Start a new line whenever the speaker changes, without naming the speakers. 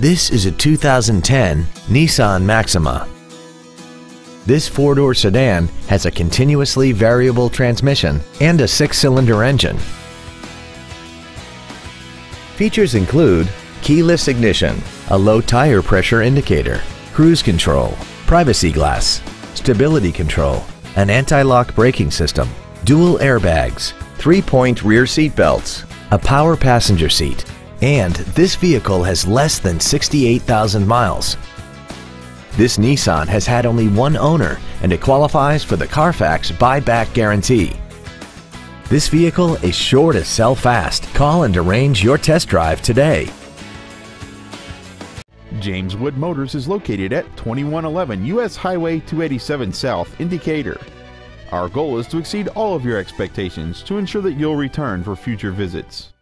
This is a 2010 Nissan Maxima. This four-door sedan has a continuously variable transmission and a six-cylinder engine. Features include keyless ignition, a low tire pressure indicator, cruise control, privacy glass, stability control, an anti-lock braking system, dual airbags, three-point rear seat belts, a power passenger seat, and this vehicle has less than 68,000 miles. This Nissan has had only one owner and it qualifies for the Carfax buyback guarantee. This vehicle is sure to sell fast. Call and arrange your test drive today.
James Wood Motors is located at 2111 US Highway 287 South in Decatur. Our goal is to exceed all of your expectations to ensure that you'll return for future visits.